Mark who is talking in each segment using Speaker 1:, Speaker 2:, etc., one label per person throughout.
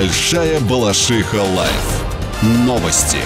Speaker 1: Большая Балашиха Лайф. Новости.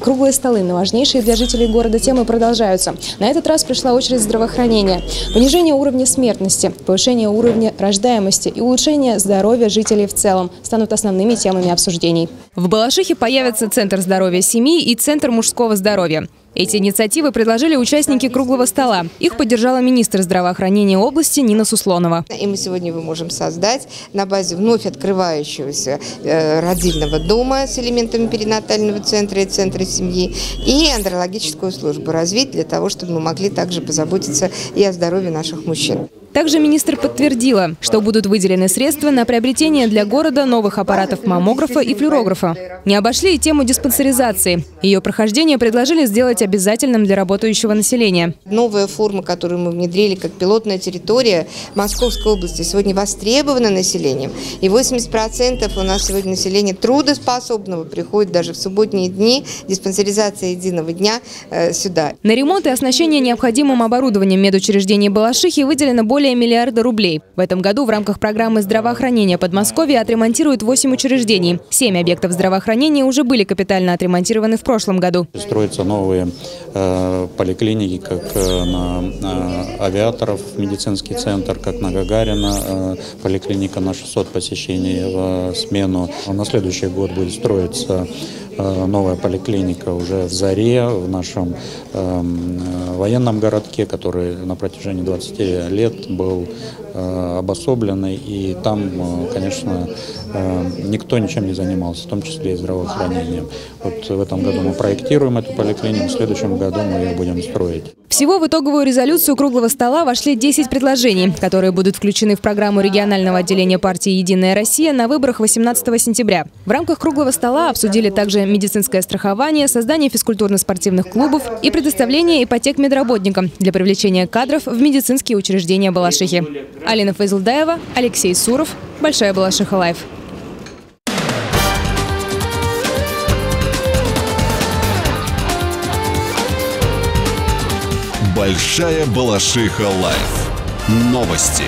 Speaker 2: Круглые столы на важнейшие для жителей города темы продолжаются. На этот раз пришла очередь здравоохранения. Понижение уровня смертности, повышение уровня рождаемости и улучшение здоровья жителей в целом станут основными темами обсуждений. В Балашихе появится Центр здоровья семьи и Центр мужского здоровья. Эти инициативы предложили участники круглого стола. Их поддержала министр здравоохранения области Нина Суслонова.
Speaker 3: И мы сегодня его можем создать на базе вновь открывающегося э, родильного дома с элементами перинатального центра и центра семьи и андрологическую службу развить для того, чтобы мы могли также позаботиться и о здоровье наших мужчин.
Speaker 2: Также министр подтвердила, что будут выделены средства на приобретение для города новых аппаратов маммографа и флюорографа. Не обошли и тему диспансеризации. Ее прохождение предложили сделать обязательным для работающего населения.
Speaker 3: Новая форма, которую мы внедрили как пилотная территория Московской области, сегодня востребована населением. И 80% у нас сегодня население трудоспособного приходит даже в субботние дни, диспансеризация единого дня э, сюда.
Speaker 2: На ремонт и оснащение необходимым оборудованием медучреждений Балашихи выделено более миллиарда рублей. В этом году в рамках программы здравоохранения Подмосковья отремонтируют 8 учреждений. 7 объектов здравоохранения уже были капитально отремонтированы в прошлом году.
Speaker 4: Строятся новые поликлиники, как э, на э, авиаторов, медицинский центр, как на Гагарина, э, поликлиника на 600 посещений в смену. На следующий год будет строиться Э, новая поликлиника уже в Заре, в нашем эм, э, военном городке, который на протяжении 20 лет был э, обособленный, и там, конечно, никто ничем не занимался, в том числе и здравоохранением. Вот в этом году мы проектируем эту поликлинику, в следующем году мы ее будем строить.
Speaker 2: Всего в итоговую резолюцию круглого стола вошли 10 предложений, которые будут включены в программу регионального отделения партии «Единая Россия» на выборах 18 сентября. В рамках круглого стола обсудили также медицинское страхование, создание физкультурно-спортивных клубов и предоставление ипотек медработникам для привлечения кадров в медицинские учреждения Балашихи. Алина Файзулдаева, Алексей Суров, Большая Балашиха Лайф.
Speaker 1: Большая Балашиха Лайф. Новости.